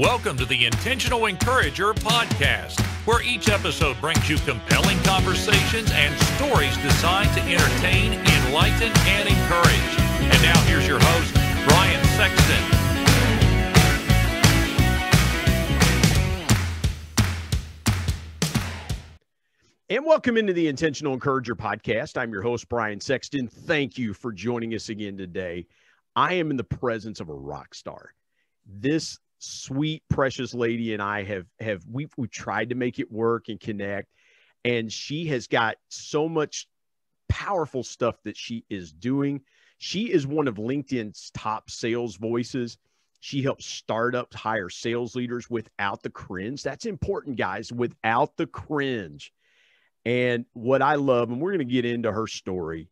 Welcome to the Intentional Encourager podcast, where each episode brings you compelling conversations and stories designed to entertain, enlighten, and encourage. And now here's your host, Brian Sexton. And welcome into the Intentional Encourager podcast. I'm your host, Brian Sexton. Thank you for joining us again today. I am in the presence of a rock star. This sweet, precious lady and I have have we we tried to make it work and connect, and she has got so much powerful stuff that she is doing. She is one of LinkedIn's top sales voices. She helps startups hire sales leaders without the cringe. That's important, guys, without the cringe. And what I love, and we're going to get into her story.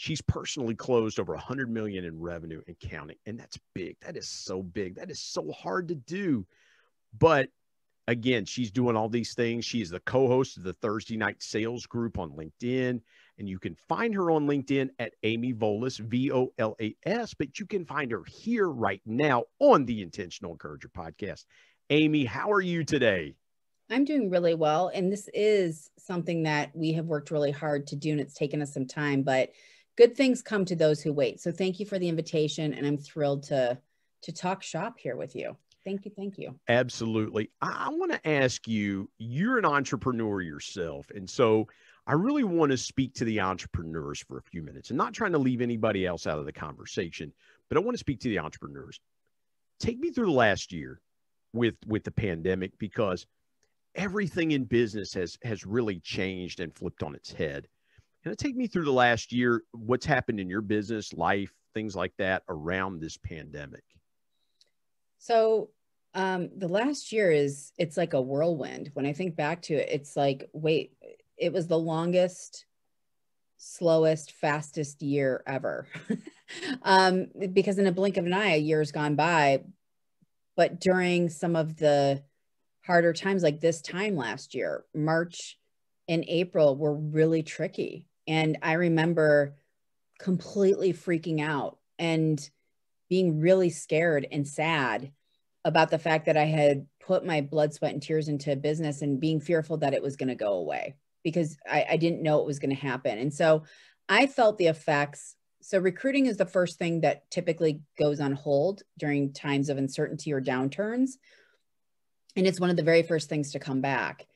She's personally closed over 100 million in revenue and counting, and that's big. That is so big. That is so hard to do. But again, she's doing all these things. She is the co-host of the Thursday Night Sales Group on LinkedIn, and you can find her on LinkedIn at Amy Volas, V-O-L-A-S. But you can find her here right now on the Intentional Encourager podcast. Amy, how are you today? I'm doing really well. And this is something that we have worked really hard to do, and it's taken us some time, but good things come to those who wait. So thank you for the invitation. And I'm thrilled to to talk shop here with you. Thank you. Thank you. Absolutely. I, I want to ask you, you're an entrepreneur yourself. And so I really want to speak to the entrepreneurs for a few minutes and not trying to leave anybody else out of the conversation, but I want to speak to the entrepreneurs. Take me through the last year with with the pandemic because everything in business has has really changed and flipped on its head. Can it take me through the last year? What's happened in your business, life, things like that around this pandemic? So um, the last year is it's like a whirlwind. When I think back to it, it's like, wait, it was the longest, slowest, fastest year ever. um, because in a blink of an eye, a year's gone by. But during some of the harder times like this time last year, March and April were really tricky. And I remember completely freaking out and being really scared and sad about the fact that I had put my blood, sweat, and tears into business and being fearful that it was going to go away because I, I didn't know it was going to happen. And so I felt the effects. So, recruiting is the first thing that typically goes on hold during times of uncertainty or downturns and it's one of the very first things to come back.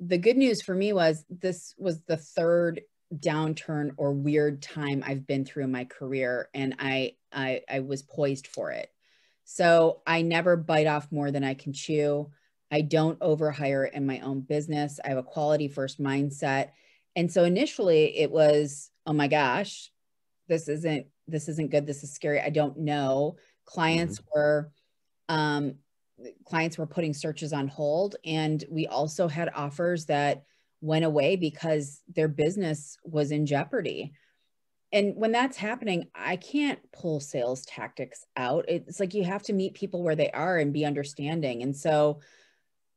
The good news for me was this was the third downturn or weird time I've been through in my career, and I I, I was poised for it. So I never bite off more than I can chew. I don't overhire in my own business. I have a quality first mindset. And so initially it was, oh my gosh, this isn't this isn't good. This is scary. I don't know. Clients mm-hmm. were um, clients were putting searches on hold and we also had offers that went away because their business was in jeopardy. And when that's happening i can't pull sales tactics out. It's like you have to meet people where they are and be understanding. And so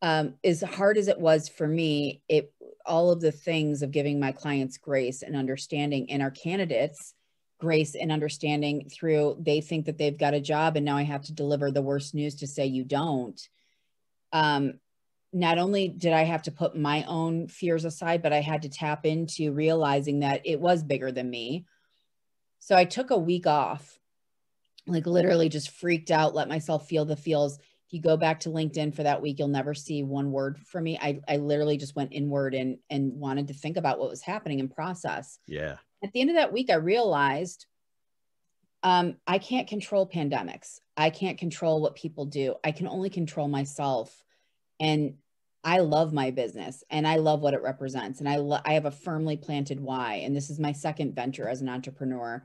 um, as hard as it was for me it all of the things of giving my clients grace and understanding and our candidates grace and understanding through they think that they've got a job and now I have to deliver the worst news to say you don't. Um, not only did I have to put my own fears aside, but I had to tap into realizing that it was bigger than me. So I took a week off, like literally just freaked out, let myself feel the feels. If you go back to LinkedIn for that week, you'll never see one word from me. I, I literally just went inward and and wanted to think about what was happening and process. Yeah. At the end of that week, I realized um, I can't control pandemics. I can't control what people do. I can only control myself. And I love my business and I love what it represents. And I, lo- I have a firmly planted why. And this is my second venture as an entrepreneur.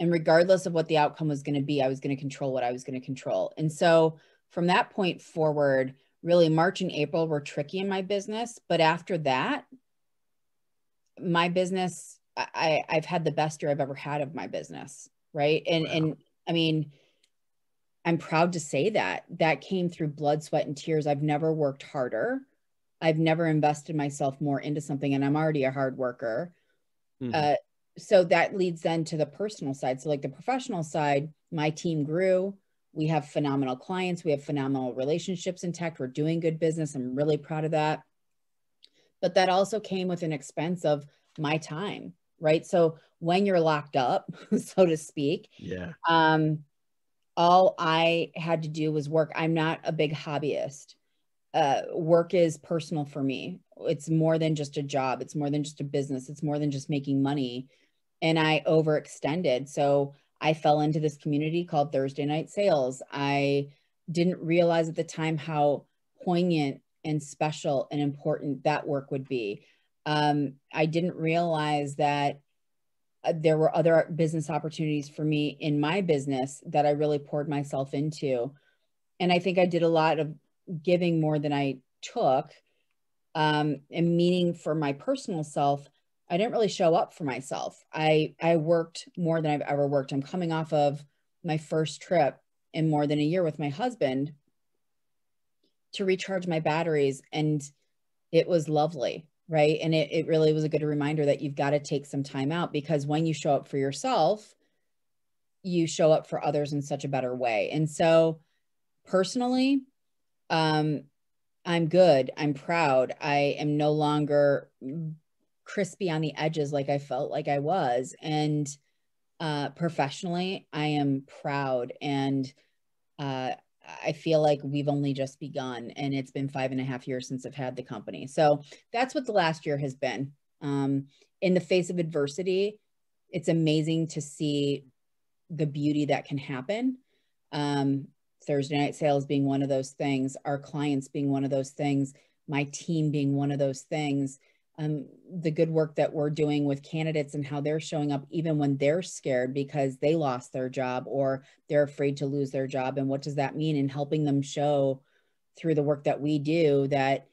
And regardless of what the outcome was going to be, I was going to control what I was going to control. And so from that point forward, really March and April were tricky in my business. But after that, my business I, I've had the best year I've ever had of my business. Right. And, wow. and I mean, I'm proud to say that that came through blood, sweat, and tears. I've never worked harder. I've never invested myself more into something, and I'm already a hard worker. Mm-hmm. Uh, so that leads then to the personal side. So, like the professional side, my team grew, We have phenomenal clients. We have phenomenal relationships in tech. We're doing good business. I'm really proud of that. But that also came with an expense of my time, right? So when you're locked up, so to speak, yeah. Um, all I had to do was work. I'm not a big hobbyist. Uh, work is personal for me. It's more than just a job. It's more than just a business. It's more than just making money. And I overextended. So I fell into this community called Thursday Night Sales. I didn't realize at the time how poignant and special and important that work would be. Um, I didn't realize that there were other business opportunities for me in my business that I really poured myself into. And I think I did a lot of giving more than I took. Um, and meaning for my personal self, I didn't really show up for myself. I I worked more than I've ever worked. I'm coming off of my first trip in more than a year with my husband to recharge my batteries and it was lovely right? And it, it really was a good reminder that you've got to take some time out because when you show up for yourself you show up for others in such a better way. And so personally um i'm good i'm proud i am no longer crispy on the edges like i felt like i was. And uh professionally i am proud and uh I feel like we've only just begun and it's been five and a half years since I've had the company. So that's what the last year has been. Um, in the face of adversity, it's amazing to see the beauty that can happen. Um, Thursday night sales being one of those things, our clients being one of those things, my team being one of those things um, the good work that we're doing with candidates and how they're showing up even when they're scared because they lost their job or they're afraid to lose their job and what does that mean and helping them show through the work that we do that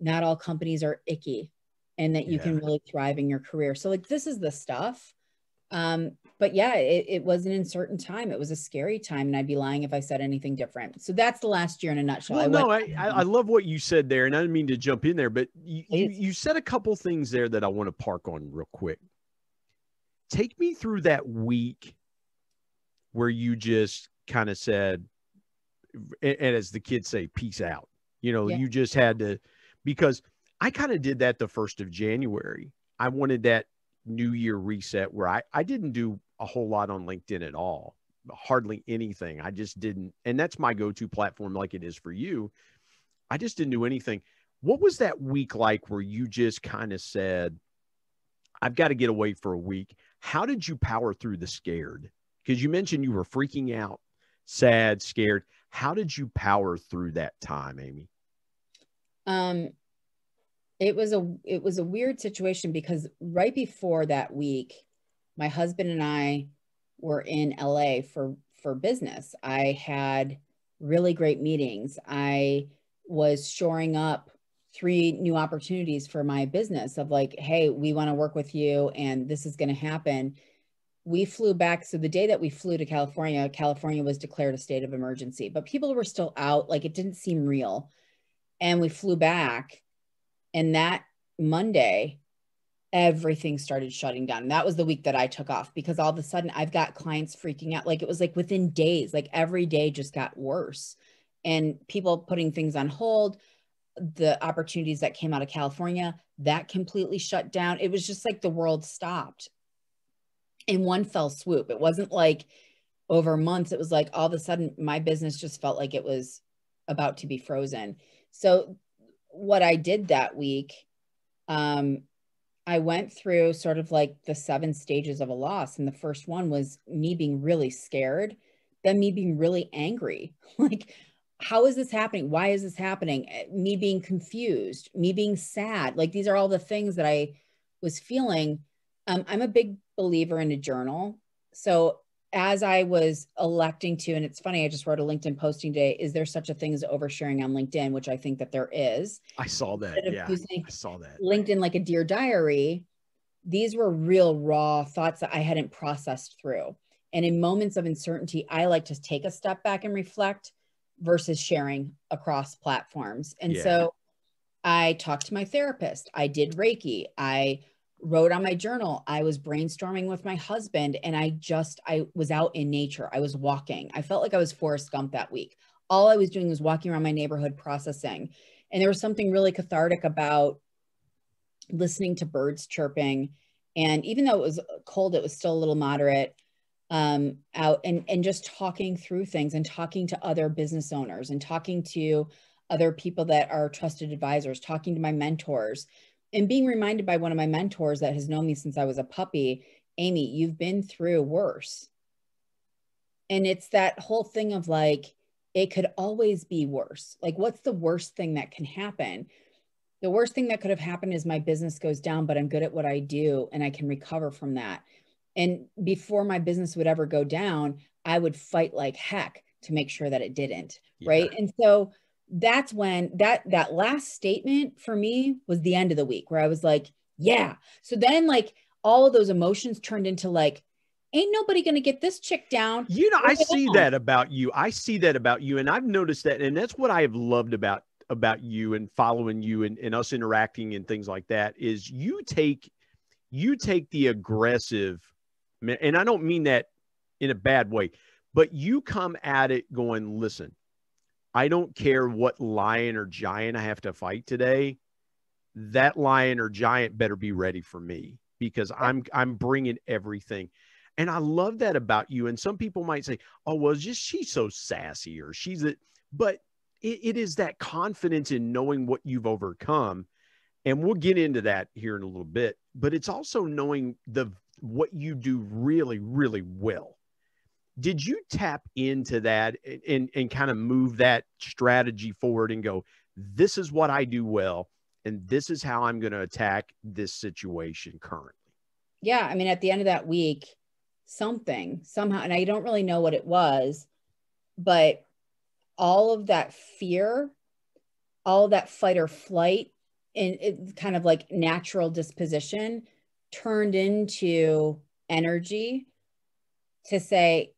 not all companies are icky and that you yeah. can really thrive in your career so like this is the stuff um, but yeah, it, it, was an uncertain time. It was a scary time, and I'd be lying if I said anything different. So that's the last year in a nutshell. Well, I no, I, I love what you said there, and I didn't mean to jump in there, but you, you, you said a couple things there that I want to park on real quick. Take me through that week where you just kind of said, and, and, as the kids say, peace out. You know, yeah. you just had to, because I kind of did that the first of January. I wanted that new year reset where I, I didn't do a whole lot on LinkedIn at all, hardly anything. I just didn't. And that's my go to platform, like it is for you. I just didn't do anything. What was that week like where you just kind of said, I've got to get away for a week? How did you power through the scared? Because you mentioned you were freaking out, sad, scared. How did you power through that time, Amy? Um, it was a it was a weird situation because right before that week my husband and i were in la for for business. I had really great meetings. I was shoring up three new opportunities for my business of like hey we want to work with you and this is going to happen. We flew back. So the day that we flew to california california was declared a state of emergency but people were still out. Like it didn't seem real. And we flew back and that Monday, everything started shutting down. That was the week that I took off because all of a sudden I've got clients freaking out. Like it was like within days, like every day just got worse. And people putting things on hold, the opportunities that came out of California, that completely shut down. It was just like the world stopped in one fell swoop. It wasn't like over months, it was like all of a sudden my business just felt like it was about to be frozen. So what I did that week, um, I went through sort of like the seven stages of a loss. And the first one was me being really scared, then me being really angry. like, how is this happening? Why is this happening? Eh, me being confused, me being sad. Like, these are all the things that I was feeling. Um, I'm a big believer in a journal. So as I was electing to, and it's funny, I just wrote a LinkedIn posting today. Is there such a thing as oversharing on LinkedIn? Which I think that there is. I saw that. Yeah, I saw that. LinkedIn like a dear diary. These were real raw thoughts that I hadn't processed through. And in moments of uncertainty, I like to take a step back and reflect versus sharing across platforms. And yeah. so I talked to my therapist. I did Reiki. I wrote on my journal. I was brainstorming with my husband and I just, I was out in nature. I was walking. I felt like I was Forrest Gump that week. All I was doing was walking around my neighborhood processing. And there was something really cathartic about listening to birds chirping. And even though it was cold, it was still a little moderate um, out and, and just talking through things and talking to other business owners and talking to other people that are trusted advisors, talking to my mentors and being reminded by one of my mentors that has known me since I was a puppy, Amy, you've been through worse. And it's that whole thing of like, it could always be worse. Like, what's the worst thing that can happen? The worst thing that could have happened is my business goes down, but I'm good at what I do and I can recover from that. And before my business would ever go down, I would fight like heck to make sure that it didn't. Yeah. Right. And so that's when that that last statement for me was the end of the week where I was like, yeah. So then like all of those emotions turned into like, ain't nobody going to get this chick down. You know, I see on. that about you. I see that about you. And I've noticed that. And that's what I have loved about about you and following you and, and us interacting and things like that is you take you take the aggressive and I don't mean that in a bad way, but you come at it going, listen, I don't care what lion or giant I have to fight today. That lion or giant better be ready for me because I'm I'm bringing everything. And I love that about you. And some people might say, "Oh, well, just she's so sassy or she's a," but it, it is that confidence in knowing what you've overcome. And we'll get into that here in a little bit. But it's also knowing the what you do really, really well did you tap into that and, and kind of move that strategy forward and go, this is what I do well, and this is how I'm going to attack this situation currently? Yeah. I mean, at the end of that week, something somehow, and I don't really know what it was, but all of that fear, all that fight or flight, and it kind of like natural disposition turned into energy to say,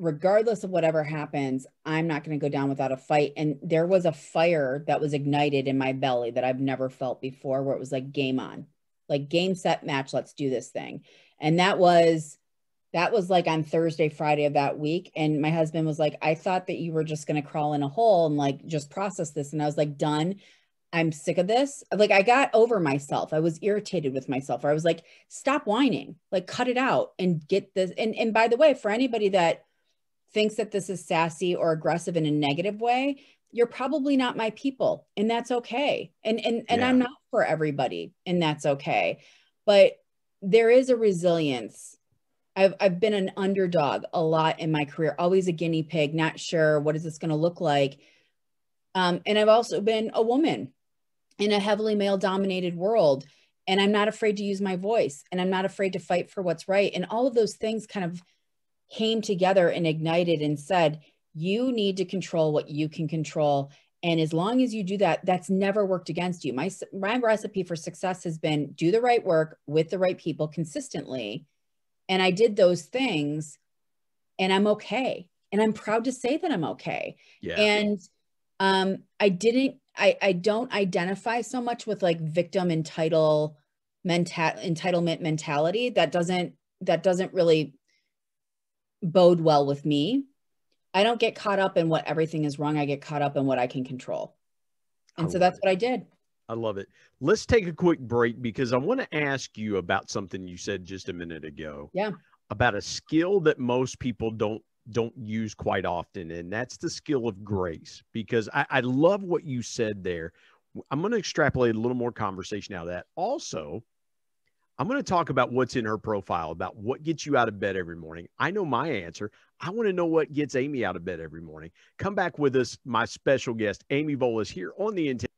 regardless of whatever happens, I'm not going to go down without a fight. And there was a fire that was ignited in my belly that I've never felt before, where it was like game on, like game set match. Let's do this thing. And that was, that was like on Thursday, Friday of that week. And my husband was like, I thought that you were just going to crawl in a hole and like just process this. And I was like, done. I'm sick of this. Like I got over myself. I was irritated with myself. Or I was like, stop whining, like cut it out and get this. And and by the way, for anybody that thinks that this is sassy or aggressive in a negative way, you're probably not my people and that's okay. And and and yeah. I'm not for everybody and that's okay. But there is a resilience. I've I've been an underdog a lot in my career, always a guinea pig, not sure what is this going to look like. Um, and I've also been a woman in a heavily male dominated world and I'm not afraid to use my voice and I'm not afraid to fight for what's right and all of those things kind of came together and ignited and said, you need to control what you can control. And as long as you do that, that's never worked against you. My, my recipe for success has been do the right work with the right people consistently. And I did those things and I'm okay. And I'm proud to say that I'm okay. Yeah. And um, I didn't, I, I don't identify so much with like victim entitle mental entitlement mentality. That doesn't, that doesn't really bode well with me. I don't get caught up in what everything is wrong. I get caught up in what I can control. And so that's it. what I did. I love it. Let's take a quick break because I want to ask you about something you said just a minute ago. Yeah. About a skill that most people don't don't use quite often, and that's the skill of grace. Because I, I love what you said there. I'm going to extrapolate a little more conversation out of that. Also, I'm going to talk about what's in her profile, about what gets you out of bed every morning. I know my answer. I want to know what gets Amy out of bed every morning. Come back with us, my special guest, Amy Volas, here on the Intent.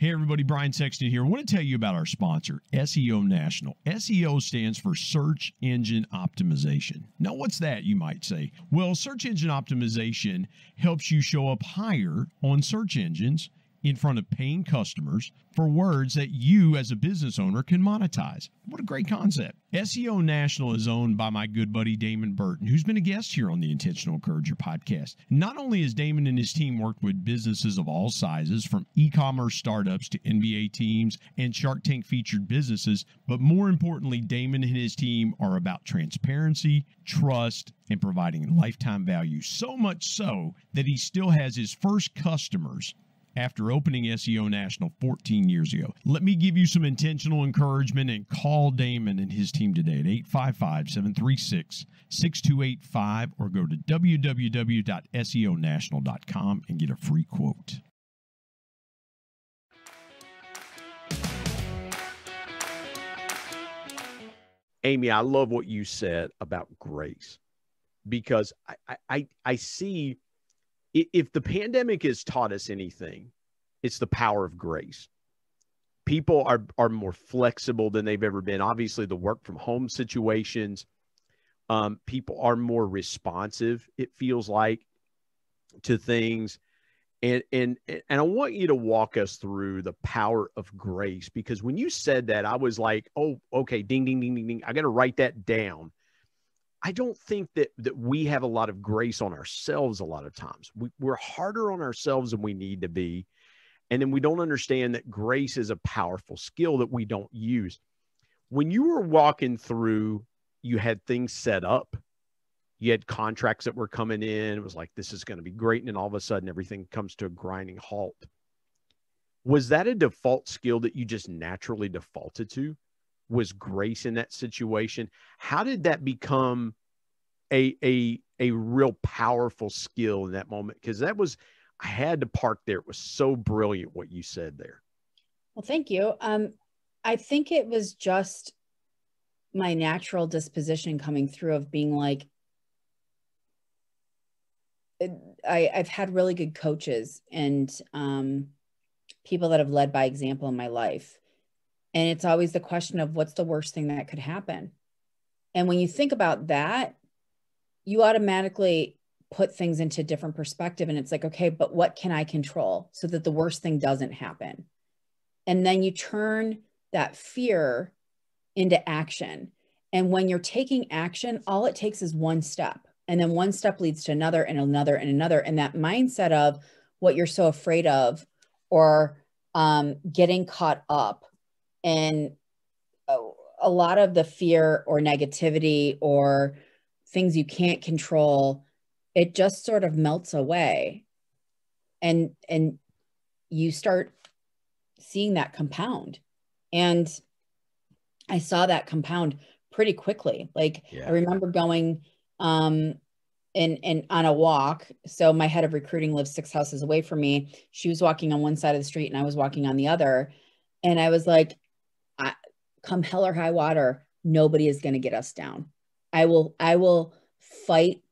Hey, everybody, Brian Sexton here. I want to tell you about our sponsor, SEO National. SEO stands for Search Engine Optimization. Now, what's that, you might say? Well, search engine optimization helps you show up higher on search engines in front of paying customers for words that you as a business owner can monetize. What a great concept. SEO National is owned by my good buddy Damon Burton, who's been a guest here on the Intentional Encourager podcast. Not only has Damon and his team worked with businesses of all sizes, from e commerce startups to NBA teams and Shark Tank featured businesses, but more importantly, Damon and his team are about transparency, trust, and providing lifetime value. So much so that he still has his first customers after opening SEO National 14 years ago. Let me give you some intentional encouragement and call Damon and his team today at 855 736 6285 or go to www.seonational.com and get a free quote. Amy, I love what you said about grace because I, I, I see if the pandemic has taught us anything, it's the power of grace. People are are more flexible than they've ever been. Obviously, the work from home situations, um, people are more responsive. It feels like to things, and and and I want you to walk us through the power of grace because when you said that, I was like, oh, okay, ding, ding, ding, ding, ding. I got to write that down I don't think that that we have a lot of grace on ourselves a lot of times. We, we're harder on ourselves than we need to be. And then we don't understand that grace is a powerful skill that we don't use. When you were walking through, you had things set up. You had contracts that were coming in. It was like, this is going to be great. And then all of a sudden, everything comes to a grinding halt. Was that a default skill that you just naturally defaulted to? Was grace in that situation. How did that become a a a real powerful skill in that moment? Because that was I had to park there. It was so brilliant what you said there. Well, thank you. Um, I think it was just my natural disposition coming through of being like I, I've had really good coaches and um, people that have led by example in my life. And it's always the question of what's the worst thing that could happen. And when you think about that, you automatically put things into different perspective. And it's like, okay, but what can I control so that the worst thing doesn't happen? And then you turn that fear into action. And when you're taking action, all it takes is one step. And then one step leads to another and another and another. And that mindset of what you're so afraid of or um, getting caught up and a, a lot of the fear or negativity or things you can't control it just sort of melts away. And and you start seeing that compound. And i saw that compound pretty quickly. Like yeah. i remember going um and and on a walk so my head of recruiting lives six houses away from me. She was walking on one side of the street and i was walking on the other. And i was like I, come hell or high water, nobody is going to get us down. I will, I will fight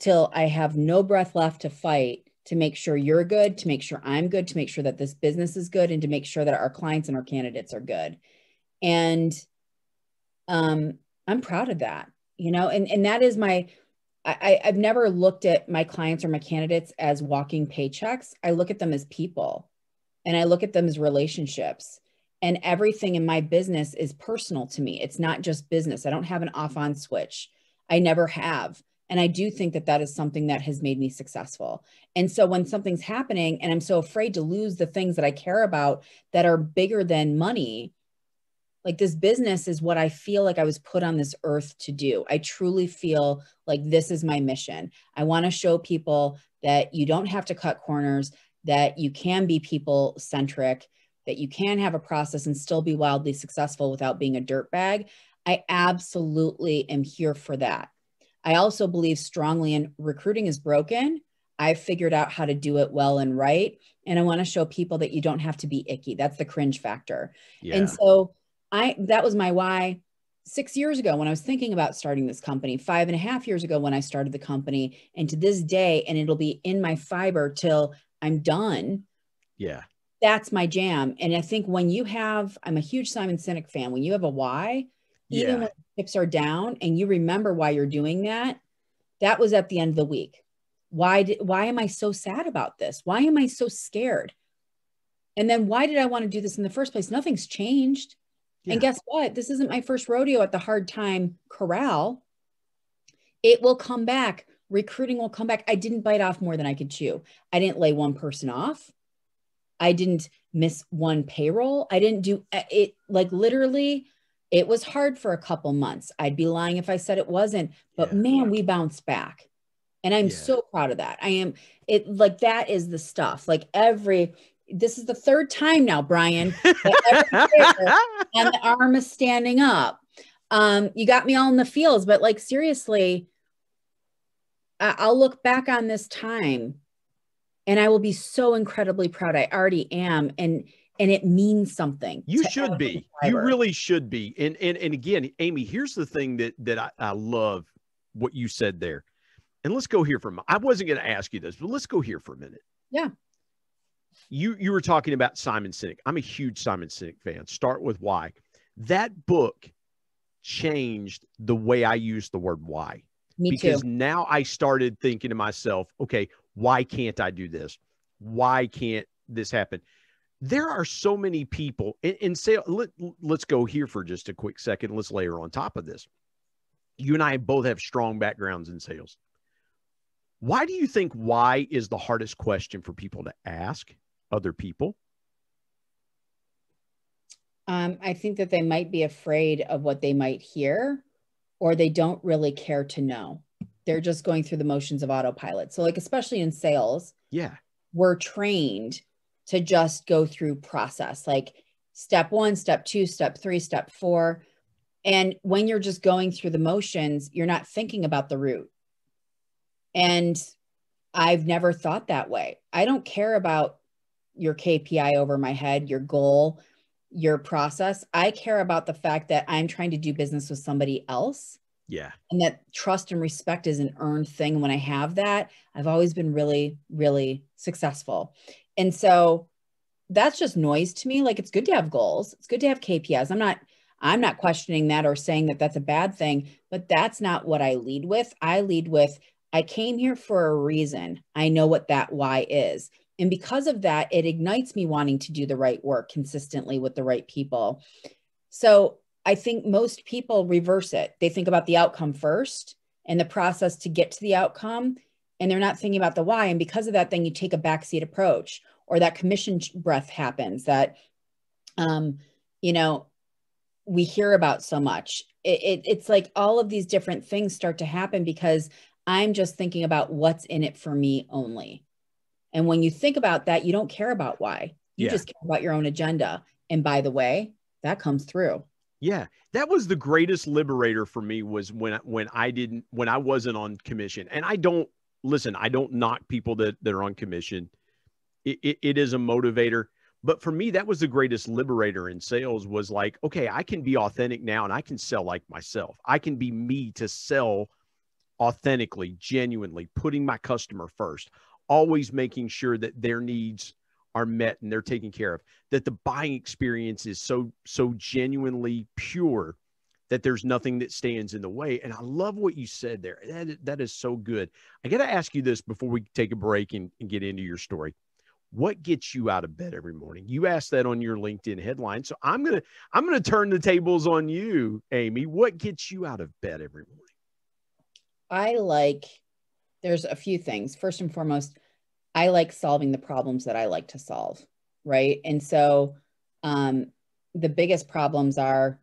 till I have no breath left to fight to make sure you're good, to make sure I'm good, to make sure that this business is good, and to make sure that our clients and our candidates are good. And um, I'm proud of that, you know, and, and that is my, I, I've never looked at my clients or my candidates as walking paychecks. I look at them as people and I look at them as relationships and everything in my business is personal to me. It's not just business. I don't have an off on switch. I never have. And I do think that that is something that has made me successful. And so when something's happening and I'm so afraid to lose the things that I care about that are bigger than money, like this business is what I feel like I was put on this earth to do. I truly feel like this is my mission. I want to show people that you don't have to cut corners, that you can be people centric, that you can have a process and still be wildly successful without being a dirt bag, I absolutely am here for that. I also believe strongly in recruiting is broken. I've figured out how to do it well and right. And I want to show people that you don't have to be icky. That's the cringe factor. Yeah. And so I that was my why six years ago when I was thinking about starting this company, five and a half years ago when I started the company, and to this day, and it'll be in my fiber till I'm done. Yeah that's my jam. And I think when you have, I'm a huge Simon Sinek fan. When you have a why, even yeah. when chips are down and you remember why you're doing that, that was at the end of the week. Why did, why am I so sad about this? Why am I so scared? And then why did I want to do this in the first place? Nothing's changed. Yeah. And guess what? This isn't my first rodeo at the hard time corral. It will come back. Recruiting will come back. I didn't bite off more than I could chew. I didn't lay one person off. I didn't miss one payroll. I didn't do uh, it like literally it was hard for a couple months. I'd be lying if I said it wasn't, but yeah. man, we bounced back. And I'm yeah. so proud of that. I am it like that is the stuff. Like every this is the third time now, Brian, and the arm is standing up. Um, you got me all in the fields, but like seriously, I- I'll look back on this time and I will be so incredibly proud. I already am. And and it means something. You should be. You really should be. And and and again, Amy, here's the thing that that I, I love what you said there. And let's go here for a minute. I wasn't going to ask you this, but let's go here for a minute. Yeah. You you were talking about Simon Sinek. I'm a huge Simon Sinek fan. Start with why. That book changed the way I use the word why. Me because too. now I started thinking to myself, okay, why can't I do this? Why can't this happen? There are so many people in, in sales. Let, let's go here for just a quick second. Let's layer on top of this. You and I both have strong backgrounds in sales. Why do you think why is the hardest question for people to ask other people? Um, I think that they might be afraid of what they might hear, or they don't really care to know they're just going through the motions of autopilot. So, like, especially in sales, yeah, we're trained to just go through process like step one, step two, step three, step four. And when you're just going through the motions, you're not thinking about the root. And I've never thought that way. I don't care about your KPI over my head, your goal, your process. I care about the fact that I'm trying to do business with somebody else yeah. And that trust and respect is an earned thing. When I have that, I've always been really, really successful. And so that's just noise to me. Like it's good to have goals. It's good to have KPIs. I'm not, I'm not questioning that or saying that that's a bad thing, but that's not what I lead with. I lead with, I came here for a reason. I know what that why is. And because of that, it ignites me wanting to do the right work consistently with the right people. So I think most people reverse it. They think about the outcome first and the process to get to the outcome, and they're not thinking about the why. And because of that, then you take a backseat approach, or that commission breath happens that, um, you know, we hear about so much. It, it, it's like all of these different things start to happen because I'm just thinking about what's in it for me only. And when you think about that, you don't care about why. You yeah. just care about your own agenda. And by the way, that comes through. Yeah, that was the greatest liberator for me was when when I didn't when I wasn't on commission. And I don't listen, I don't knock people that, that are on commission. It, it, it is a motivator. But for me, that was the greatest liberator in sales was like, okay, I can be authentic now and I can sell like myself. I can be me to sell authentically, genuinely, putting my customer first, always making sure that their needs are met and they're taken care of that the buying experience is so so genuinely pure that there's nothing that stands in the way. And i love what you said there. That, that is so good. I got to ask you this before we take a break and, and get into your story. What gets you out of bed every morning? You asked that on your linkedin headline so i'm gonna i'm gonna turn the tables on you amy. What gets you out of bed every morning? I like there's a few things. First and foremost I like solving the problems that I like to solve. Right. And so um, the biggest problems are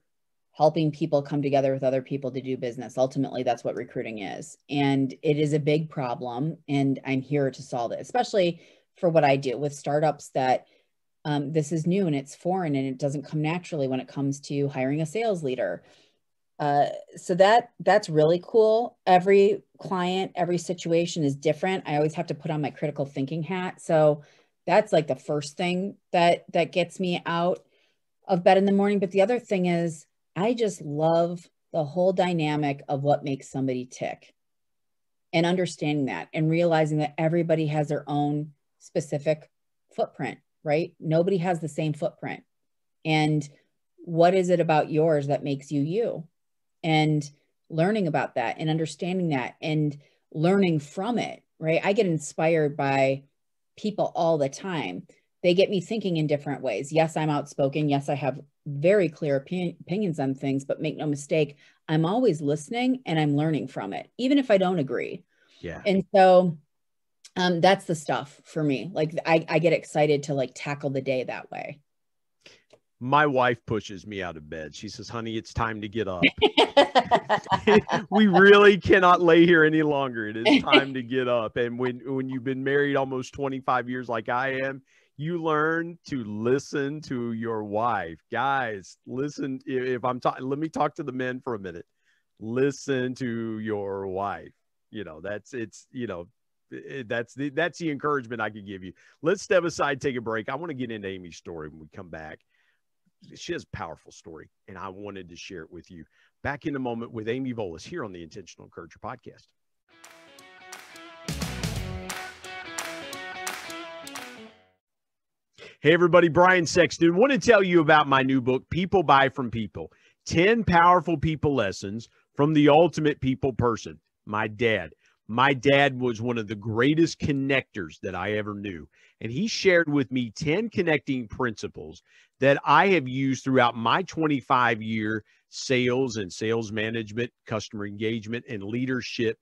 helping people come together with other people to do business. Ultimately, that's what recruiting is. And it is a big problem. And I'm here to solve it, especially for what I do with startups that um, this is new and it's foreign and it doesn't come naturally when it comes to hiring a sales leader uh, so that that's really cool. Every client, every situation is different. I always have to put on my critical thinking hat. So that's like the first thing that that gets me out of bed in the morning. But the other thing is I just love the whole dynamic of what makes somebody tick and understanding that and realizing that everybody has their own specific footprint, right? Nobody has the same footprint. And what is it about yours that makes you you? And learning about that and understanding that and learning from it, right? I get inspired by people all the time. they get me thinking in different ways. Yes, I'm outspoken. Yes, I have very clear opinion, opinions on things, but make no mistake, I'm always listening and I'm learning from it, even if I don't agree. Yeah. And so um, that's the stuff for me. Like I, I get excited to like tackle the day that way. My wife pushes me out of bed. She says, honey, it's time to get up. we really cannot lay here any longer. It is time to get up. And when, when you've been married almost 25 years like I am, you learn to listen to your wife. Guys, listen. If I'm talking, let me talk to the men for a minute. Listen to your wife. You know, that's it's, you know, that's the that's the encouragement I can give you. Let's step aside, take a break. I want to get into Amy's story when we come back. She has a powerful story, and I wanted to share it with you. Back in a moment with Amy Volas here on the Intentional Encourager podcast. Hey, everybody, Brian Sexton. Want to tell you about my new book, People Buy from People 10 Powerful People Lessons from the Ultimate People Person, my dad. My dad was one of the greatest connectors that I ever knew. And he shared with me 10 connecting principles that I have used throughout my 25 year sales and sales management, customer engagement, and leadership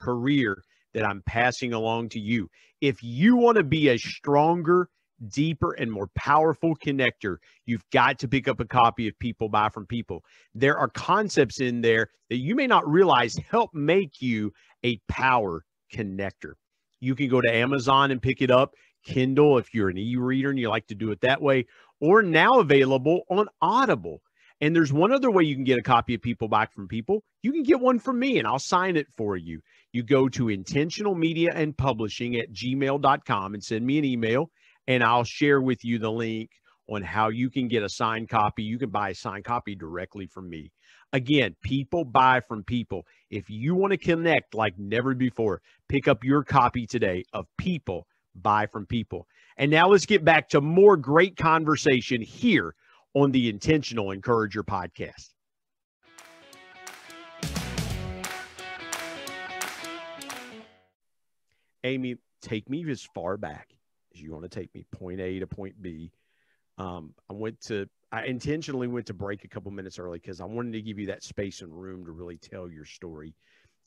career that I'm passing along to you. If you want to be a stronger, deeper and more powerful connector, you've got to pick up a copy of People Buy from People. There are concepts in there that you may not realize help make you a power connector. You can go to Amazon and pick it up, Kindle if you're an e reader and you like to do it that way, or now available on Audible. And there's one other way you can get a copy of People Buy from People. You can get one from me and I'll sign it for you. You go to intentional media and publishing at gmail.com and send me an email and I'll share with you the link on how you can get a signed copy. You can buy a signed copy directly from me. Again, people buy from people. If you want to connect like never before, pick up your copy today of People Buy from People. And now let's get back to more great conversation here on the Intentional Encourager podcast. Amy, take me as far back as you want to take me point A to point B. Um, I went to, I intentionally went to break a couple minutes early because I wanted to give you that space and room to really tell your story.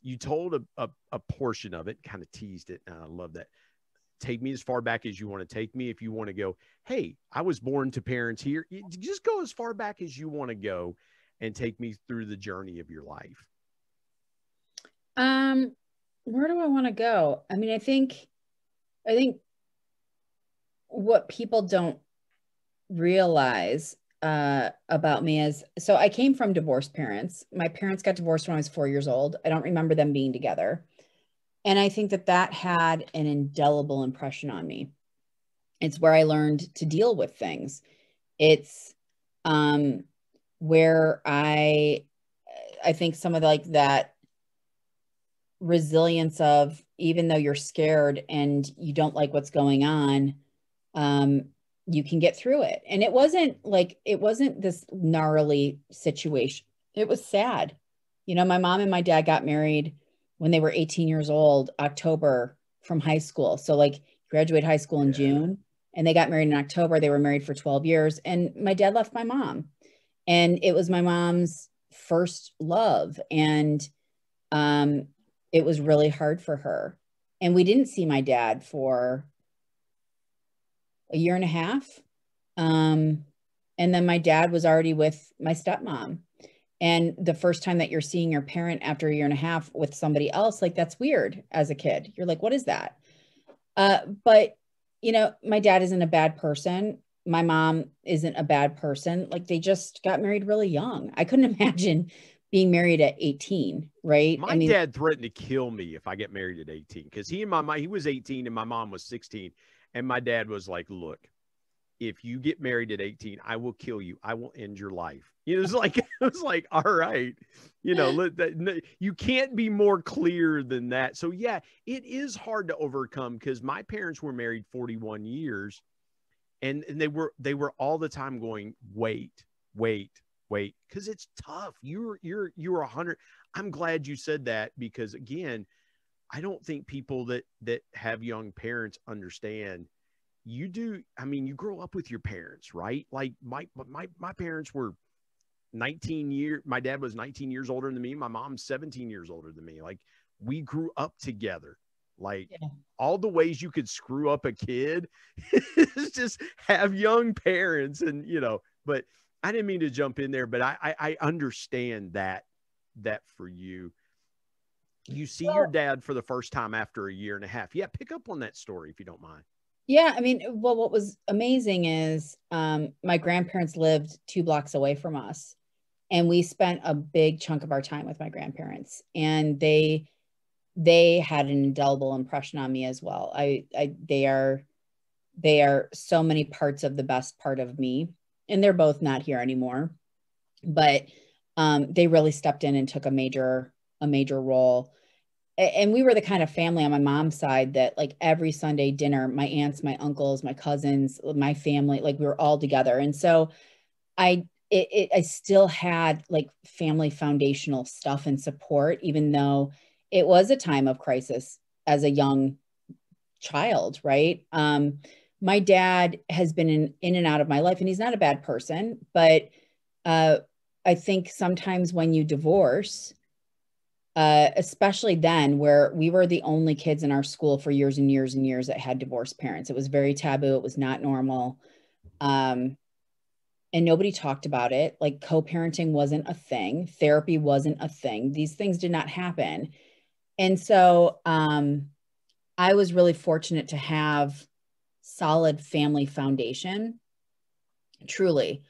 You told a, a, a portion of it, kind of teased it, and I love that. Take me as far back as you want to take me. If you want to go, hey, I was born to parents here, just go as far back as you want to go and take me through the journey of your life. Um, where do I want to go? I mean, I think, I think what people don't realize uh, about me is so I came from divorced parents. My parents got divorced when I was four years old. I don't remember them being together. And I think that that had an indelible impression on me. It's where I learned to deal with things. It's um, where I, I think some of the, like that resilience of even though you're scared and you don't like what's going on, um, you can get through it. And it wasn't like, it wasn't this gnarly situation. It was sad. You know, my mom and my dad got married when they were 18 years old, October from high school. So, like, graduate high school in yeah. June and they got married in October. They were married for 12 years. And my dad left my mom. And it was my mom's first love. And um, it was really hard for her. And we didn't see my dad for a year and a half. Um, and then my dad was already with my stepmom. And the first time that you're seeing your parent after a year and a half with somebody else, like that's weird as a kid. You're like, what is that? Uh, but, you know, my dad isn't a bad person. My mom isn't a bad person. Like they just got married really young. I couldn't imagine being married at 18, right? My I mean, dad threatened to kill me if I get married at 18 because he and my mom, he was 18 and my mom was 16. And my dad was like, look, if you get married at 18, I will kill you. I will end your life. Know, it's like, it was like, all right, you know, let that, you can't be more clear than that. So yeah, it is hard to overcome because my parents were married 41 years and, and they were, they were all the time going, wait, wait, wait. Cause it's tough. You're, you're, you're a hundred. I'm glad you said that because again, I don't think people that that have young parents understand. You do i mean you grow up with your parents right? Like my my my parents were 19 year my dad was 19 years older than me. My mom's 17 years older than me. Like we grew up together. Like yeah. all the ways you could screw up a kid is just have young parents and you know but i didn't mean to jump in there but i i, I understand that that for you you see well, your dad for the first time after a year and a half yeah pick up on that story if you don't mind yeah, I mean, well, what was amazing is um, my grandparents lived two blocks away from us, and we spent a big chunk of our time with my grandparents, and they they had an indelible impression on me as well. I, I they are they are so many parts of the best part of me, and they're both not here anymore, but um, they really stepped in and took a major a major role and we were the kind of family on my mom's side that like every Sunday dinner, my aunts, my uncles, my cousins, my family, like we were all together. And so I it, it, I still had like family foundational stuff and support, even though it was a time of crisis as a young child, right? Um, my dad has been in, in and out of my life, and he's not a bad person, but uh, I think sometimes when you divorce, uh, especially then where we were the only kids in our school for years and years and years that had divorced parents. It was very taboo. It was not normal. Um, and nobody talked about it. Like co-parenting wasn't a thing. Therapy wasn't a thing. These things did not happen. And so um, I was really fortunate to have solid family foundation, truly.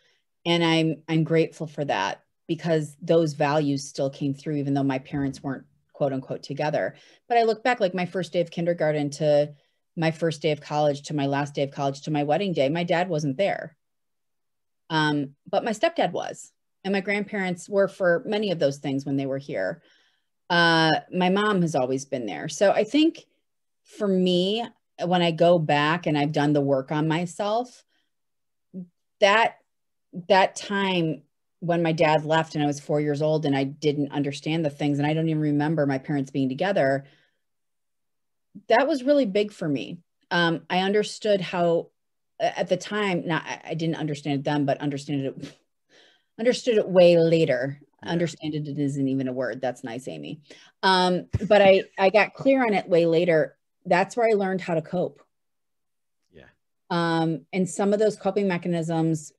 And I'm I'm grateful for that because those values still came through, even though my parents weren't quote unquote together. But I look back like my first day of kindergarten to my first day of college to my last day of college to my wedding day, my dad wasn't there. Um, but my stepdad was, and my grandparents were for many of those things when they were here. Uh, my mom has always been there. So I think for me, when I go back and I've done the work on myself, that that time when my dad left and I was four years old and I didn't understand the things and I don't even remember my parents being together, that was really big for me. Um, I understood how at the time, not I didn't understand them, but understood it understood it way later. Yeah. Understand it, it isn't even a word. That's nice, Amy. Um, but I I got clear on it way later. That's where I learned how to cope. Yeah. Um, and some of those coping mechanisms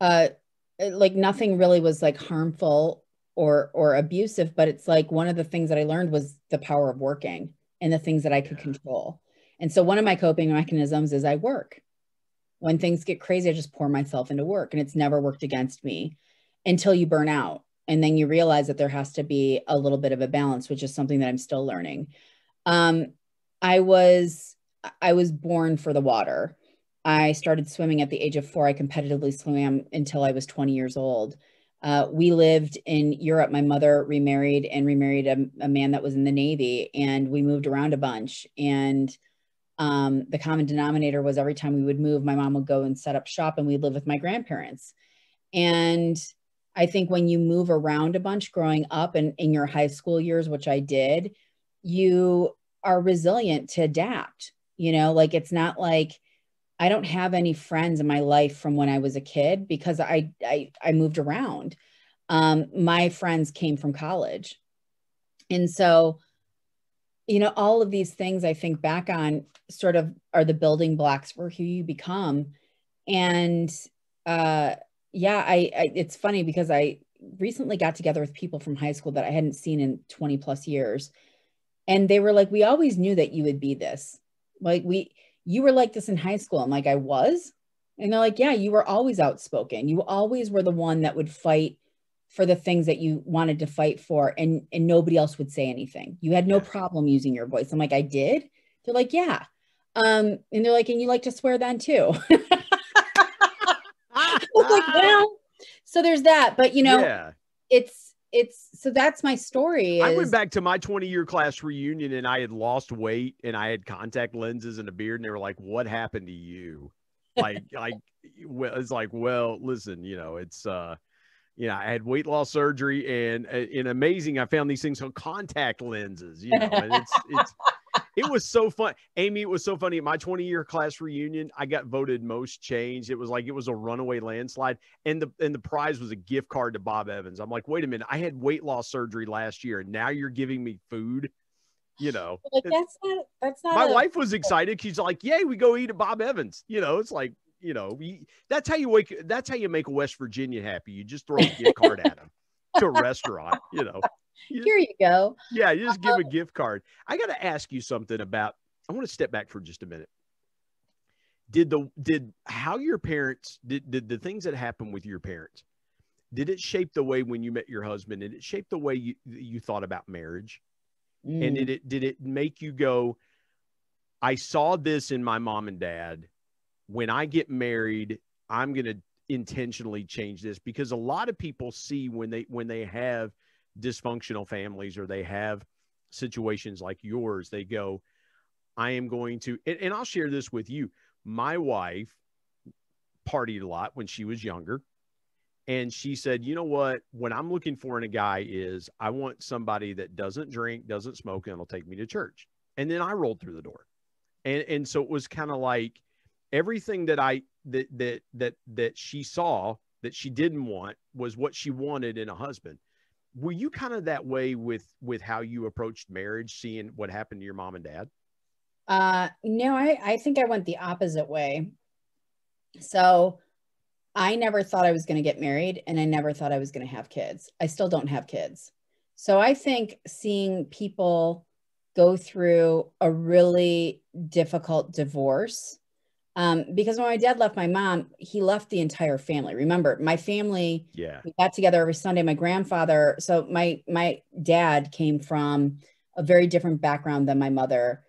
uh, like nothing really was like harmful or or abusive but it's like one of the things that i learned was the power of working and the things that i could control. And so one of my coping mechanisms is i work. When things get crazy i just pour myself into work and it's never worked against me until you burn out and then you realize that there has to be a little bit of a balance which is something that i'm still learning. Um, i was i was born for the water I started swimming at the age of four. I competitively swam until I was 20 years old. Uh, we lived in Europe. My mother remarried and remarried a, a, man that was in the Navy, and we moved around a bunch. And um, the common denominator was every time we would move, my mom would go and set up shop, and we'd live with my grandparents. And I think when you move around a bunch growing up and in your high school years, which I did, you are resilient to adapt. You know, like it's not like I don't have any friends in my life from when I was a kid because I I, I moved around. Um, my friends came from college, and so you know all of these things I think back on sort of are the building blocks for who you become. And uh, yeah, I, I it's funny because I recently got together with people from high school that I hadn't seen in 20 plus years, and they were like, "We always knew that you would be this." Like we you were like this in high school. I'm like, I was. And they're like, yeah, you were always outspoken. You always were the one that would fight for the things that you wanted to fight for and and nobody else would say anything. You had no problem using your voice. I'm like, I did. They're like, yeah. Um, and they're like, and you like to swear then too. like, well, so there's that. But you know, yeah. it's it's so that's my story. Is, I went back to my 20 year class reunion and I had lost weight and I had contact lenses and a beard and they were like, "What happened to you?" Like, like it's like, well, listen, you know, it's uh, you know, I had weight loss surgery and uh, in amazing, I found these things called contact lenses, you know, and it's it's it was so fun. Amy, it was so funny. At my 20 year class reunion, I got voted most changed. It was like it was a runaway landslide. And the and the prize was a gift card to Bob Evans. I'm like, wait a minute, I had weight loss surgery last year, and now you're giving me food. You know, like that's not that's not my a- wife was excited. She's like, Yay, we go eat at Bob Evans. You know, it's like, you know, we, that's how you wake that's how you make a West Virginia happy. You just throw a gift card at them to a restaurant, you know. Here you go. Yeah, you just give a gift card. I got to ask you something about. I want to step back for just a minute. Did the did how your parents did did the things that happened with your parents? Did it shape the way when you met your husband? Did it shape the way you you thought about marriage? And Mm. did it did it make you go? I saw this in my mom and dad. When I get married, I'm going to intentionally change this because a lot of people see when they when they have dysfunctional families or they have situations like yours, they go, I am going to, and, and I'll share this with you. My wife partied a lot when she was younger. And she said, you know what? What I'm looking for in a guy is I want somebody that doesn't drink, doesn't smoke, and will take me to church. And then I rolled through the door. And and so it was kind of like everything that I that that that that she saw that she didn't want was what she wanted in a husband were you kind of that way with with how you approached marriage seeing what happened to your mom and dad Uh, no, I, I think I went the opposite way. So I never thought I was going to get married and I never thought I was going to have kids. I still don't have kids. So I think seeing people go through a really difficult divorce, um, because when my dad left my mom, he left the entire family. Remember, my family yeah we got together every Sunday. My grandfather, so my my dad came from a very different background than my mother.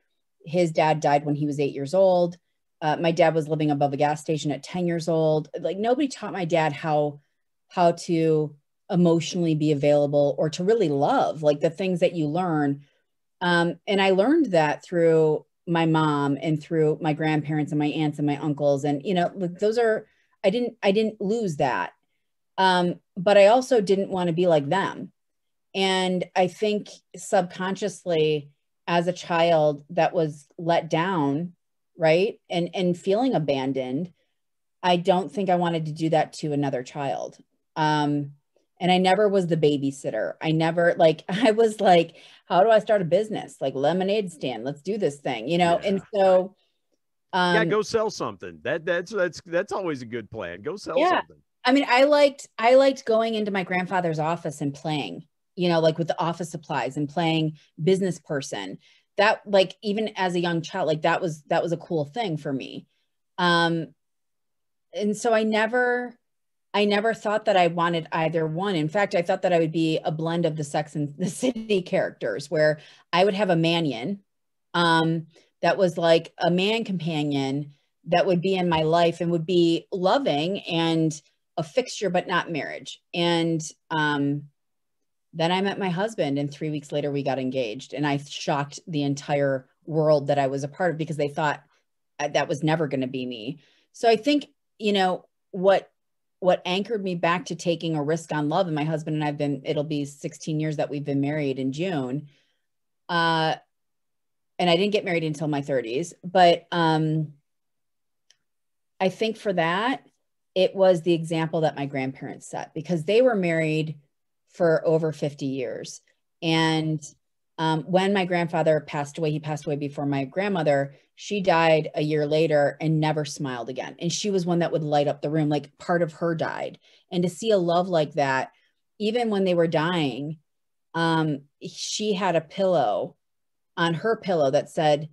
His dad died when he was eight years old. Uh, my dad was living above a gas station at ten years old. Like nobody taught my dad how how to emotionally be available or to really love, like the things that you learn. Um, and I learned that through my mom and through my grandparents and my aunts and my uncles, and you know, like those are. I didn't I didn't lose that um, but I also didn't want to be like them. And I think subconsciously, as a child that was let down, right, and and feeling abandoned, I don't think I wanted to do that to another child. Um, and I never was the babysitter. I never like I was like, how do I start a business? Like lemonade stand. Let's do this thing, you know. And so, um, yeah go sell something that that's that's that's always a good plan go sell Yeah. something I mean, I liked I liked going into my grandfather's office and playing, you know, like with the office supplies and playing business person. That like even as a young child, like that was that was a cool thing for me. Um and so I never I never thought that I wanted either one. In fact, I thought that I would be a blend of the Sex and the City characters where I would have a manion um that was like a man companion that would be in my life and would be loving and a fixture but not marriage. And um then i met my husband and three weeks later we got engaged. And i shocked the entire world that i was a part of because they thought uh, that was never going to be me. So i think you know what what anchored me back to taking a risk on love and my husband and i've been it'll be 16 years that we've been married in june uh and i didn't get married until my 30s but um i think for that it was the example that my grandparents set because they were married for over 50 years. And um, when my grandfather passed away, he passed away before my grandmother. She died a year later and never smiled again. And she was one that would light up the room, like part of her died. And to see a love like that, even when they were dying, um, she had a pillow on her pillow that said,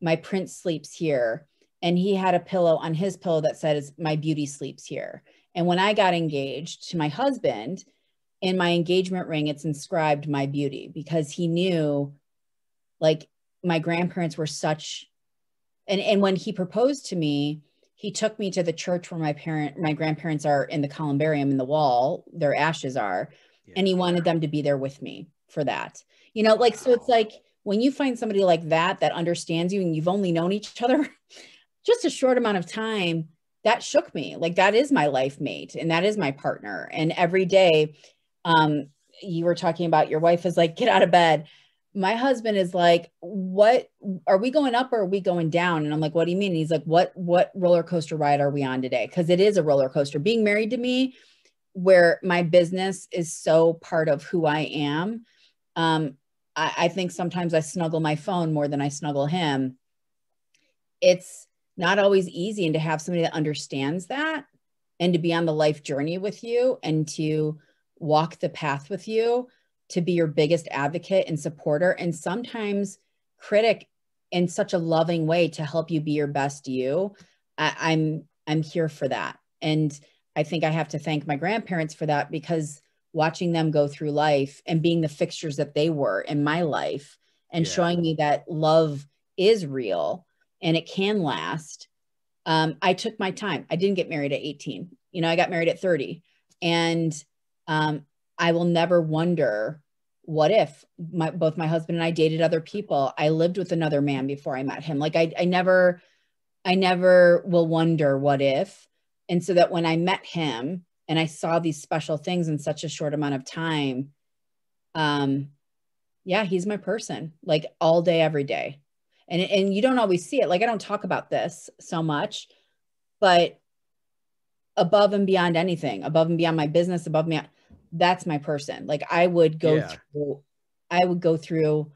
My prince sleeps here and he had a pillow on his pillow that says my beauty sleeps here and when i got engaged to my husband in my engagement ring it's inscribed my beauty because he knew like my grandparents were such and and when he proposed to me he took me to the church where my parent my grandparents are in the columbarium in the wall their ashes are Yeah. and he wanted them to be there with me for that. You know like so it's like when you find somebody like that that understands you and you've only known each other just a short amount of time that shook me. Like that is my life mate and that is my partner. And every day um you were talking about your wife is like get out of bed my husband is like, "What are we going up or are we going down?" And I'm like, "What do you mean?" And he's like, "What what roller coaster ride are we on today?" Because it is a roller coaster. Being married to me, where my business is so part of who I am, um, I, I think sometimes I snuggle my phone more than I snuggle him. It's not always easy, and to have somebody that understands that, and to be on the life journey with you, and to walk the path with you to be your biggest advocate and supporter and sometimes critic in such a loving way to help you be your best you. I, i'm i'm here for that. And i think i have to thank my grandparents for that because watching them go through life and being the fixtures that they were in my life and yeah. showing me that love is real and it can last um, i took my time. I didn't get married at 18 you know i got married at 30 and um, I will never wonder what if my both my husband and I dated other people. I lived with another man before I met him. Like I I never I never will wonder what if. And so that when I met him and I saw these special things in such a short amount of time, um yeah, he's my person like all day every day. And and you don't always see it. Like I don't talk about this so much, but above and beyond anything, above and beyond my business, above me that's my person. Like I would go yeah. through, I would go through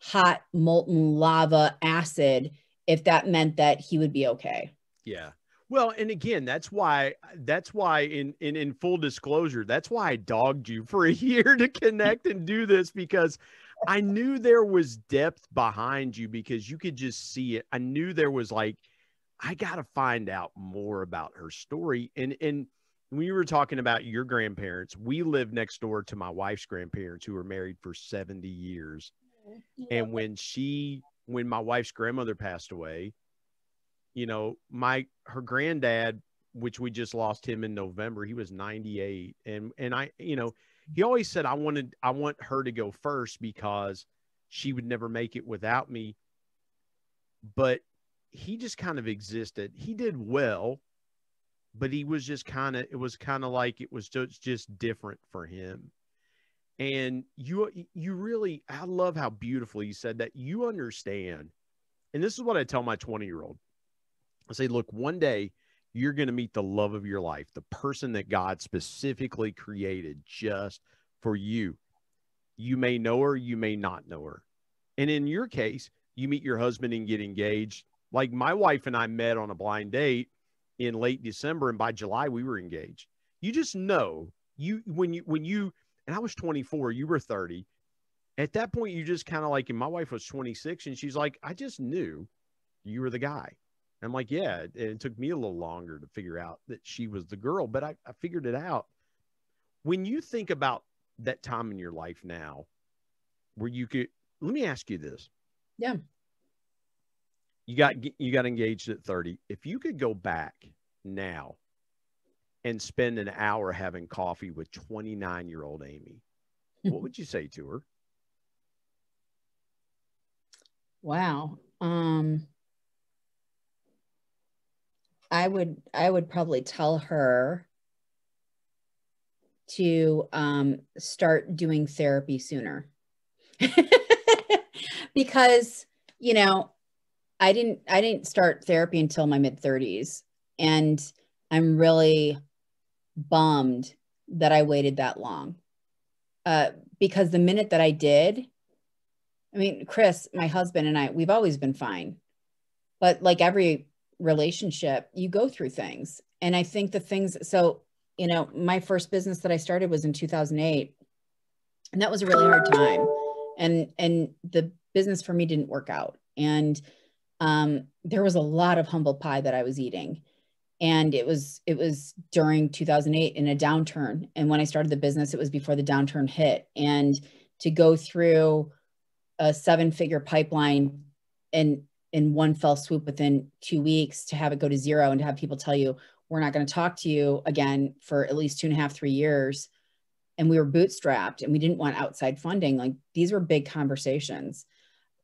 hot molten lava acid if that meant that he would be okay. Yeah. Well, and again, that's why that's why in in in full disclosure, that's why I dogged you for a year to connect and do this because I knew there was depth behind you because you could just see it. I knew there was like I got to find out more about her story and and when you were talking about your grandparents, we lived next door to my wife's grandparents who were married for 70 years. Mm-hmm. And when she, when my wife's grandmother passed away, you know, my, her granddad, which we just lost him in November, he was 98. And, and I, you know, he always said, I wanted, I want her to go first because she would never make it without me. But he just kind of existed. He did well but he was just kind of it was kind of like it was just just different for him. And you you really i love how beautifully you said that. You understand and this is what i tell my 20 year old i say look one day you're going to meet the love of your life the person that god specifically created just for you. You may know her you may not know her. And in your case you meet your husband and get engaged like my wife and i met on a blind date in late December, and by July we were engaged. You just know you when you when you and I was 24, you were 30. At that point, you just kind of like, and my wife was 26, and she's like, I just knew you were the guy. I'm like, yeah. And it took me a little longer to figure out that she was the girl, but I, I figured it out. When you think about that time in your life now, where you could, let me ask you this. Yeah you got you got engaged at 30 if you could go back now and spend an hour having coffee with 29 year old amy what would you say to her? Wow. Um i would i would probably tell her to um start doing therapy sooner. Because you know I didn't I didn't start therapy until my mid 30s and I'm really bummed that I waited that long. Uh, because the minute that I did, I mean, Chris, my husband and I, we've always been fine. But like every relationship, you go through things. And I think the things, so, you know, my first business that I started was in 2008. And that was a really hard time. And, and the business for me didn't work out. And, um, there was a lot of humble pie that I was eating. And it was it was during 2008 in a downturn. And when I started the business, it was before the downturn hit. And to go through a seven figure pipeline and in one fell swoop within two weeks to have it go to zero and to have people tell you we're not going to talk to you again for at least two and a half three years and we were bootstrapped and we didn't want outside funding like these were big conversations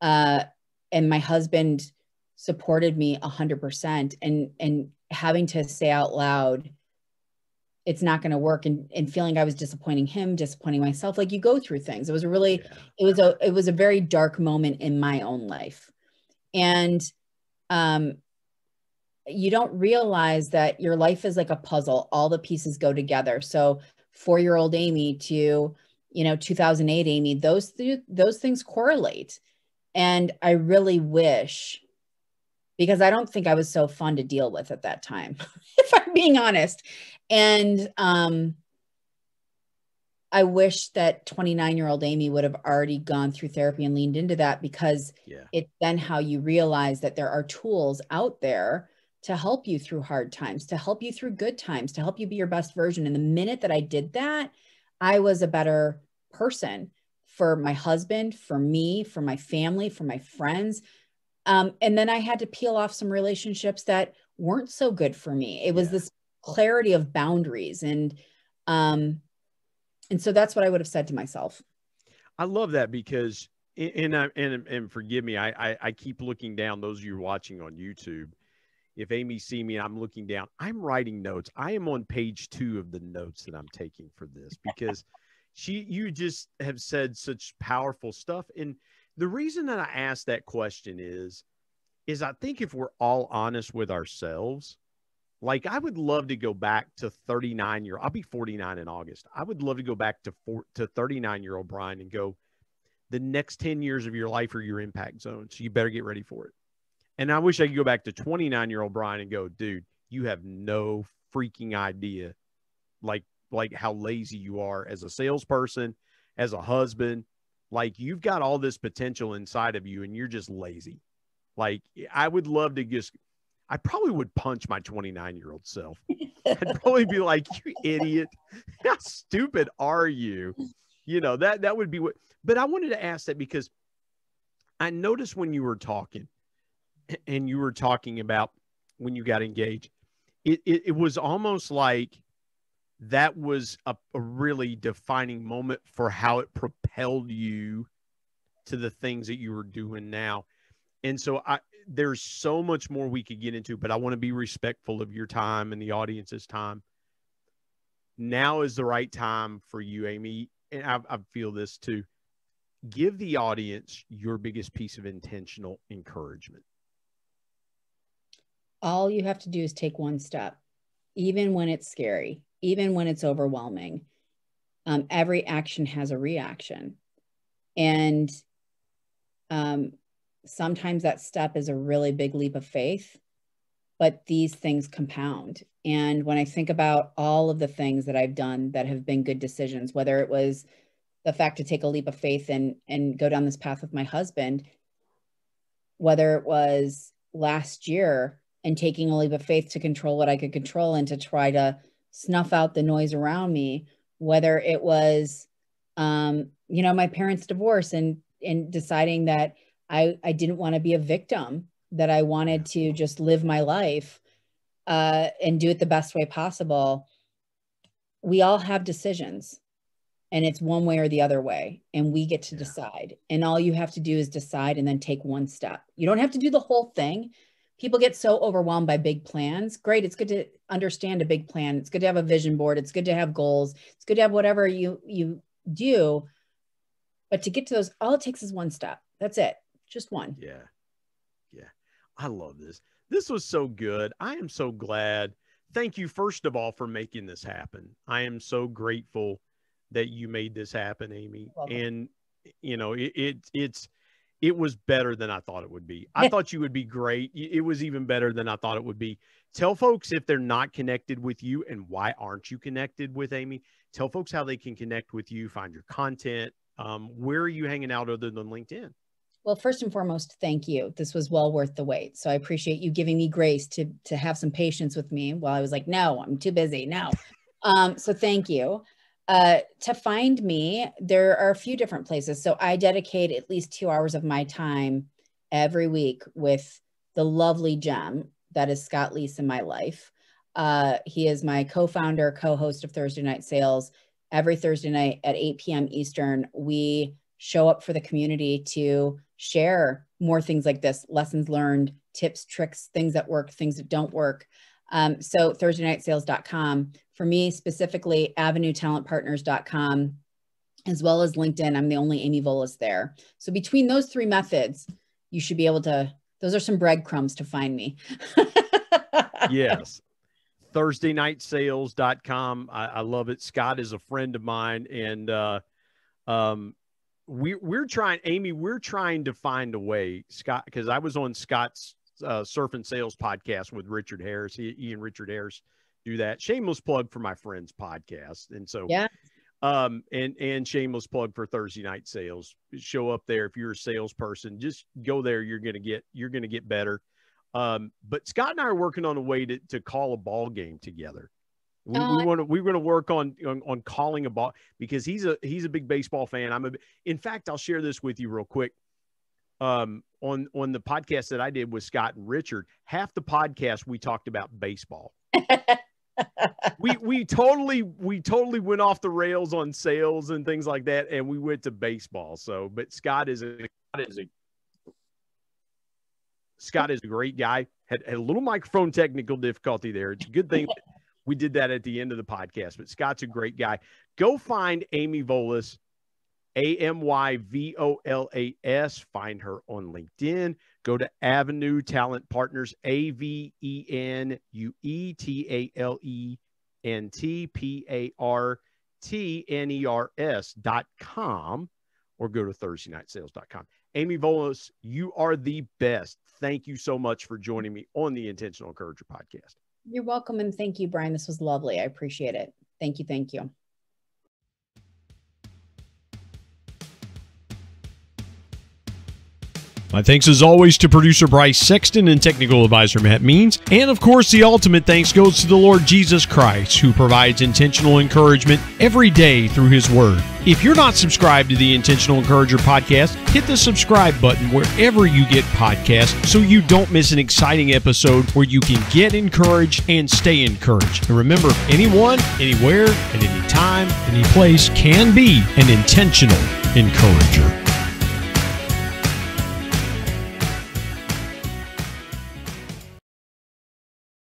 uh, and my husband supported me 100% and and having to say out loud it's not going to work and, and feeling I was disappointing him, disappointing myself. Like you go through things. It was a really, yeah. it was a, it was a very dark moment in my own life. And, um, you don't realize that your life is like a puzzle. All the pieces go together. So four year old Amy to, you know, 2008 Amy, those, th- those things correlate. And I really wish because I don't think I was so fun to deal with at that time, if I'm being honest. And um, I wish that 29 year old Amy would have already gone through therapy and leaned into that because yeah. it's then how you realize that there are tools out there to help you through hard times, to help you through good times, to help you be your best version. And the minute that I did that, I was a better person for my husband, for me, for my family, for my friends. Um, and then I had to peel off some relationships that weren't so good for me. It was yeah. this clarity of boundaries and um and so that's what I would have said to myself. I love that because and and and, and forgive me, I, I I keep looking down. Those of you watching on YouTube, if Amy see me, I'm looking down. I'm writing notes. I am on page two of the notes that I'm taking for this because she you just have said such powerful stuff and the reason that I asked that question is, is I think if we're all honest with ourselves, like I would love to go back to 39 year. I'll be 49 in August. I would love to go back to four, to 39 year old Brian and go, the next 10 years of your life are your impact zone. So you better get ready for it. And I wish I could go back to 29 year old Brian and go, dude, you have no freaking idea, like like how lazy you are as a salesperson, as a husband, like you've got all this potential inside of you and you're just lazy. Like I would love to just I probably would punch my 29 year old self. I'd probably be like, you idiot. How stupid are you? You know, that that would be what but I wanted to ask that because I noticed when you were talking and you were talking about when you got engaged, it, it, it was almost like that was a, a really defining moment for how it propelled you to the things that you were doing now. And so I there's so much more we could get into, but I want to be respectful of your time and the audience's time. Now is the right time for you, Amy. And I, I feel this too. Give the audience your biggest piece of intentional encouragement. All you have to do is take one step, even when it's scary even when it's overwhelming. Um, every action has a reaction. And um, sometimes that step is a really big leap of faith, but these things compound. And when I think about all of the things that I've done that have been good decisions, whether it was the fact to take a leap of faith and, and go down this path with my husband, whether it was last year and taking a leap of faith to control what I could control and to try to snuff out the noise around me, whether it was, um, you know, my parents' divorce and and deciding that I I didn't want to be a victim, that I wanted to just live my life uh, and do it the best way possible. We all have decisions, and it's one way or the other way, and we get to yeah. decide. And all you have to do is decide and then take one step. You don't have to do the whole thing people get so overwhelmed by big plans. Great. It's good to understand a big plan. It's good to have a vision board. It's good to have goals. It's good to have whatever you you do. But to get to those, all it takes is one step. That's it. Just one. Yeah. Yeah. I love this. This was so good. I am so glad. Thank you, first of all, for making this happen. I am so grateful that you made this happen, Amy. And you know, it, it it's it was better than I thought it would be. I thought you would be great. It was even better than I thought it would be. Tell folks if they're not connected with you and why aren't you connected with Amy? Tell folks how they can connect with you, find your content. Um, where are you hanging out other than LinkedIn? Well, first and foremost, thank you. This was well worth the wait. So I appreciate you giving me grace to to have some patience with me while I was like, no, I'm too busy. No. Um, so thank you. Uh, to find me, there are a few different places. So I dedicate at least two hours of my time every week with the lovely gem that is Scott Leese in my life. Uh, he is my co-founder, co-host of Thursday Night Sales. Every Thursday night at 8 p.m. Eastern, we show up for the community to share more things like this, lessons learned, tips, tricks, things that work, things that don't work. Um, so thursdaynightsales.com for me specifically, avenuetalentpartners.com, as well as LinkedIn. I'm the only Amy Volas there. So between those three methods, you should be able to, those are some breadcrumbs to find me. yes. ThursdayNightSales.com. I, I love it. Scott is a friend of mine. And uh, um, we, we're trying, Amy, we're trying to find a way, Scott, because I was on Scott's uh, Surf and Sales podcast with Richard Harris. He, he and Richard Harris do that. Shameless plug for my friend's podcast. And so, yeah. Um, and and shameless plug for Thursday night sales. Show up there if you're a salesperson. Just go there. You're gonna get you're gonna get better. Um, but Scott and I are working on a way to to call a ball game together. We, we want to we're going to work on, on, on calling a ball because he's a he's a big baseball fan. I'm a in fact I'll share this with you real quick. Um, on on the podcast that I did with Scott and Richard, half the podcast we talked about baseball. we we totally we totally went off the rails on sales and things like that, and we went to baseball. So, but Scott is a Scott is a Scott is a great guy. Had, had a little microphone technical difficulty there. It's a good thing we did that at the end of the podcast. But Scott's a great guy. Go find Amy Volas a M Y V O L A S. Find her on LinkedIn. Go to Avenue Talent Partners, A V E N U E T A L E N T P A R T N E R S dot com or go to ThursdayNightSales.com. Amy Volas, you are the best. Thank you so much for joining me on the Intentional Encourager podcast. You're welcome. And thank you, Brian. This was lovely. I appreciate it. Thank you. Thank you. My thanks as always to producer Bryce Sexton and technical advisor Matt Means. And of course, the ultimate thanks goes to the Lord Jesus Christ, who provides intentional encouragement every day through his word. If you're not subscribed to the Intentional Encourager podcast, hit the subscribe button wherever you get podcasts so you don't miss an exciting episode where you can get encouraged and stay encouraged. And remember, anyone, anywhere, at any time, any place can be an intentional encourager.